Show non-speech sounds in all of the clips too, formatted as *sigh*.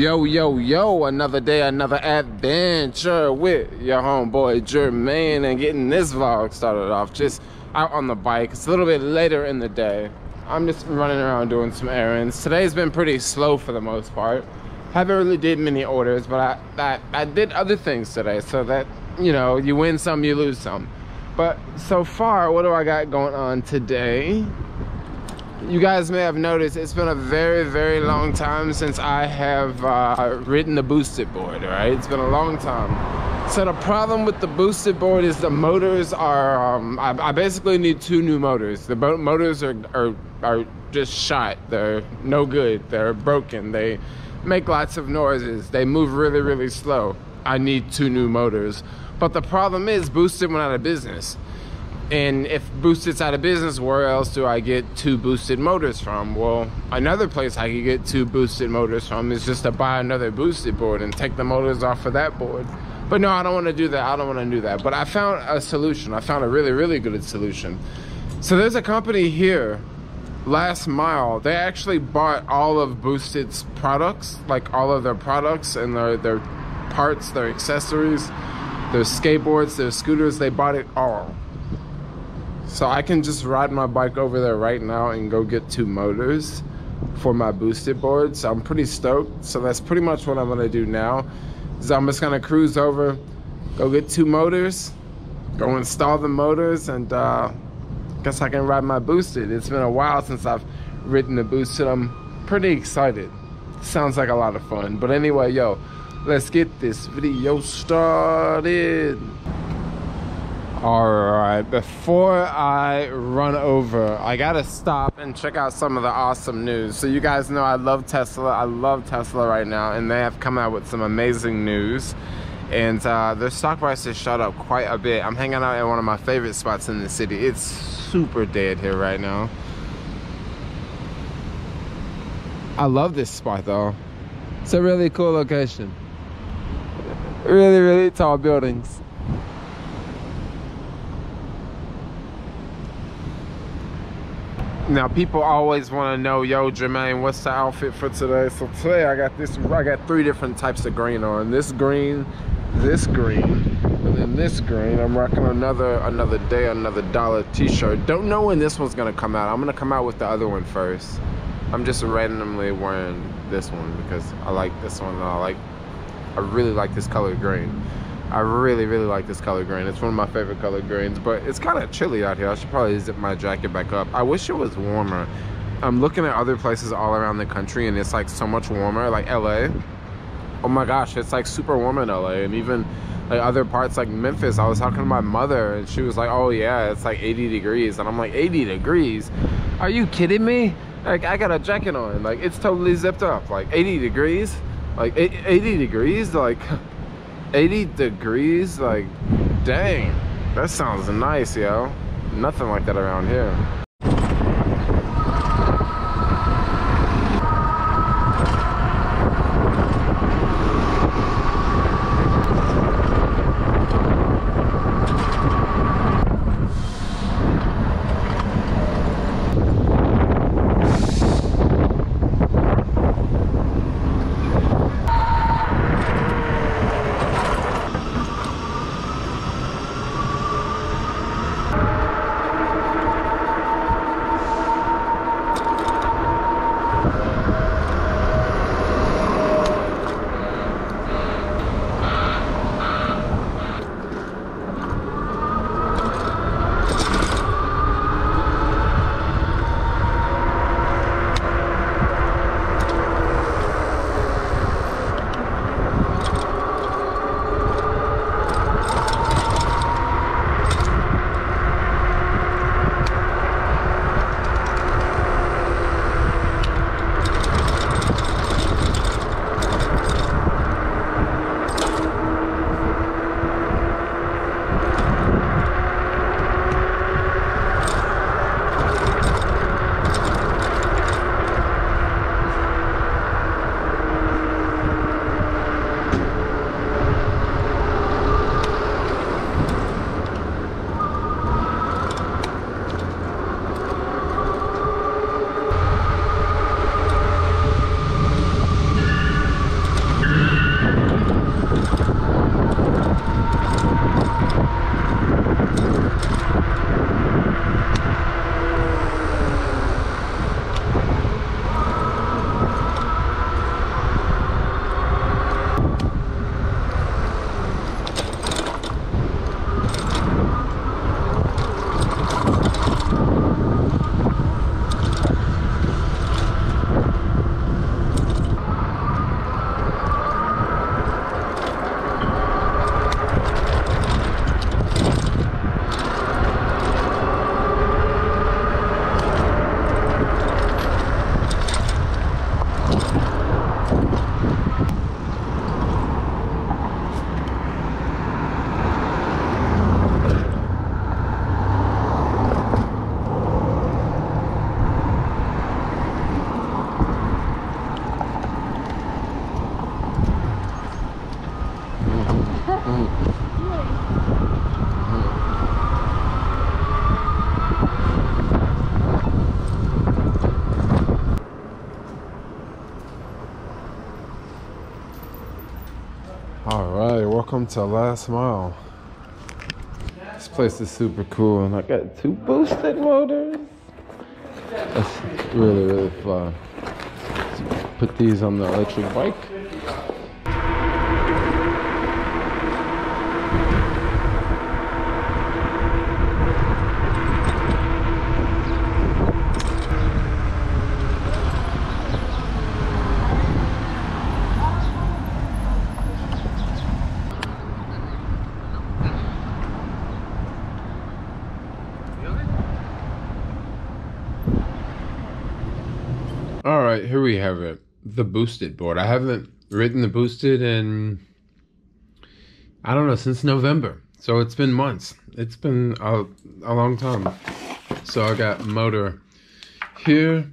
Yo, yo, yo, another day, another adventure with your homeboy Jermaine and getting this vlog started off just out on the bike. It's a little bit later in the day. I'm just running around doing some errands. Today's been pretty slow for the most part. Haven't really did many orders, but I, I, I did other things today so that, you know, you win some, you lose some. But so far, what do I got going on today? You guys may have noticed it's been a very very long time since I have uh, ridden the boosted board right? It's been a long time. So the problem with the boosted board is the motors are um, I, I, basically need two new motors. The motors are, are are just shot. They're no good. They're broken. They make lots of noises. They move really really slow. I need two new motors. But the problem is boosted went out of business and if Boosted's out of business, where else do I get two boosted motors from? Well, another place I could get two boosted motors from is just to buy another boosted board and take the motors off of that board. But no, I don't want to do that. I don't want to do that. But I found a solution. I found a really, really good solution. So there's a company here, Last Mile. They actually bought all of Boosted's products, like all of their products and their, their parts, their accessories, their skateboards, their scooters. They bought it all so I can just ride my bike over there right now and go get two motors for my boosted board. So I'm pretty stoked. So that's pretty much what I'm gonna do now. Is I'm just gonna cruise over, go get two motors, go install the motors, and uh, guess I can ride my boosted. It's been a while since I've ridden the boosted. I'm pretty excited. Sounds like a lot of fun. But anyway, yo, let's get this video started. All right, before I run over, I gotta stop and check out some of the awesome news. So you guys know I love Tesla. I love Tesla right now, and they have come out with some amazing news. And uh, their stock price has shot up quite a bit. I'm hanging out in one of my favorite spots in the city. It's super dead here right now. I love this spot though. It's a really cool location. Really, really tall buildings. Now people always want to know, yo, Jermaine, what's the outfit for today? So today I got this, I got three different types of green on. This green, this green, and then this green. I'm rocking another another day, another dollar t-shirt. Don't know when this one's gonna come out. I'm gonna come out with the other one first. I'm just randomly wearing this one because I like this one. I like, I really like this color green. I really, really like this color green. It's one of my favorite color greens, but it's kind of chilly out here. I should probably zip my jacket back up. I wish it was warmer. I'm looking at other places all around the country and it's like so much warmer, like LA. Oh my gosh, it's like super warm in LA and even like other parts like Memphis. I was talking to my mother and she was like, oh yeah, it's like 80 degrees. And I'm like, 80 degrees? Are you kidding me? Like I got a jacket on, like it's totally zipped up. Like 80 degrees? Like 80 degrees? Like *laughs* 80 degrees? Like dang. That sounds nice yo. Nothing like that around here welcome to Last Mile. This place is super cool, and I got two boosted motors. That's really, really fun. Put these on the electric bike. All right, here we have it. The boosted board. I haven't written the boosted in I don't know since November. So it's been months. It's been a, a long time. So I got motor here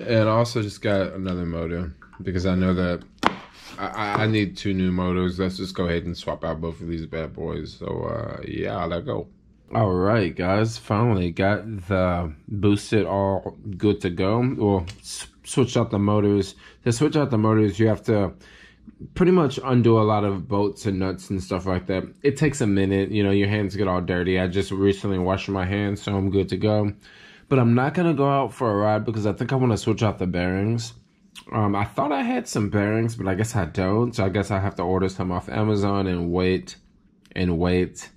and also just got another motor because I know that I, I need two new motors. Let's just go ahead and swap out both of these bad boys. So uh yeah, I'll let go. All right, guys. Finally got the boosted all good to go. Well, switch out the motors. To switch out the motors, you have to pretty much undo a lot of bolts and nuts and stuff like that. It takes a minute. You know, your hands get all dirty. I just recently washed my hands, so I'm good to go. But I'm not gonna go out for a ride because I think I want to switch out the bearings. Um, I thought I had some bearings, but I guess I don't. So I guess I have to order some off Amazon and wait and wait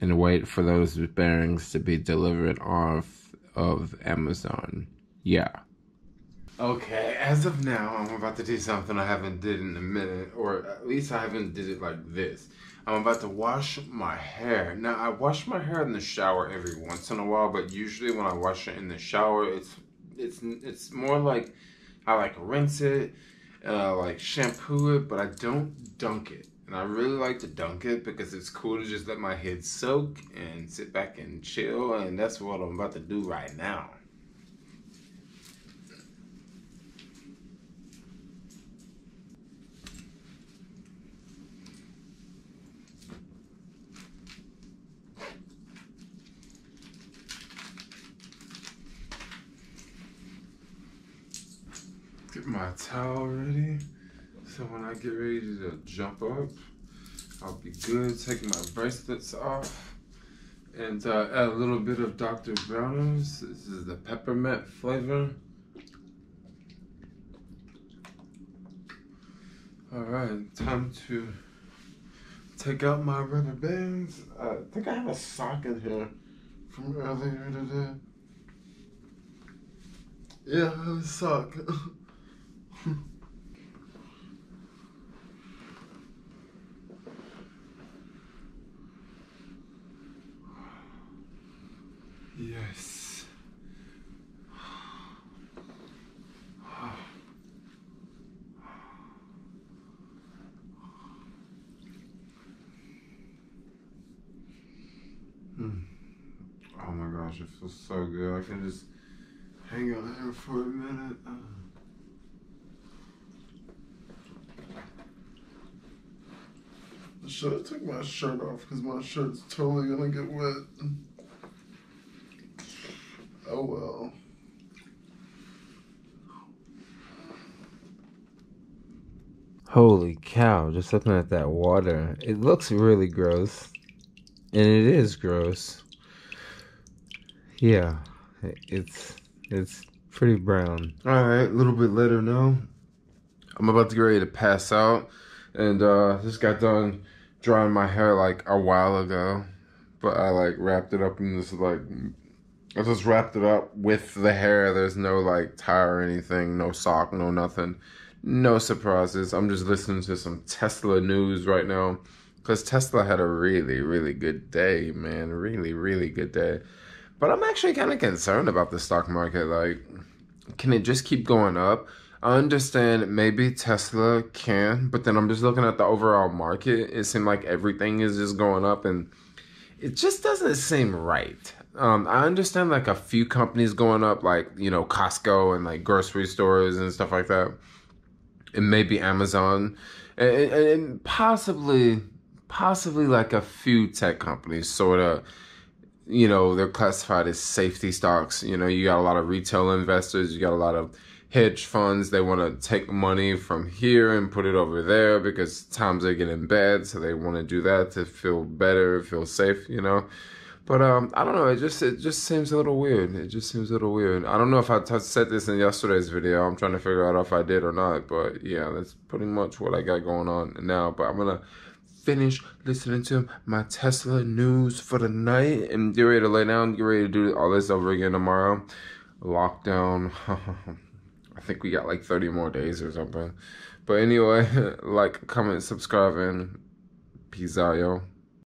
and wait for those bearings to be delivered off of Amazon. Yeah. Okay, as of now, I'm about to do something I haven't did in a minute, or at least I haven't did it like this. I'm about to wash my hair. Now, I wash my hair in the shower every once in a while, but usually when I wash it in the shower, it's it's it's more like I like rinse it I like shampoo it, but I don't dunk it. And I really like to dunk it because it's cool to just let my head soak and sit back and chill. And that's what I'm about to do right now. Get my towel ready. So when I get ready to jump up, I'll be good. Take my bracelets off and uh, add a little bit of Dr. Bronner's. This is the peppermint flavor. All right, time to take out my rubber bands. I think I have a sock in here from earlier today. Yeah, I have a sock. *laughs* Yes. Mm. Oh my gosh, it feels so good. I can just hang out here for a minute. Uh. Should have took my shirt off because my shirt's totally gonna get wet. Oh well. Holy cow, just looking at that water. It looks really gross. And it is gross. Yeah. It's it's pretty brown. Alright, a little bit later now. I'm about to get ready to pass out. And uh just got done drying my hair like a while ago. But I like wrapped it up in this like I just wrapped it up with the hair. There's no like tie or anything, no sock, no nothing. No surprises. I'm just listening to some Tesla news right now. Because Tesla had a really, really good day, man. Really, really good day. But I'm actually kind of concerned about the stock market. Like, can it just keep going up? I understand maybe Tesla can, but then I'm just looking at the overall market. It seemed like everything is just going up and it just doesn't seem right. Um, I understand like a few companies going up, like you know Costco and like grocery stores and stuff like that, and maybe Amazon, and, and possibly possibly like a few tech companies, sort of. You know they're classified as safety stocks. You know you got a lot of retail investors, you got a lot of hedge funds. They want to take money from here and put it over there because times are getting bad. So they want to do that to feel better, feel safe, you know. But um, I don't know. It just it just seems a little weird. It just seems a little weird. I don't know if I t- said this in yesterday's video. I'm trying to figure out if I did or not. But yeah, that's pretty much what I got going on now. But I'm gonna finish listening to my Tesla news for the night and get ready to lay down. Get ready to do all this over again tomorrow. Lockdown. *laughs* I think we got like 30 more days or something. But anyway, *laughs* like, comment, subscribe, and peace out, yo.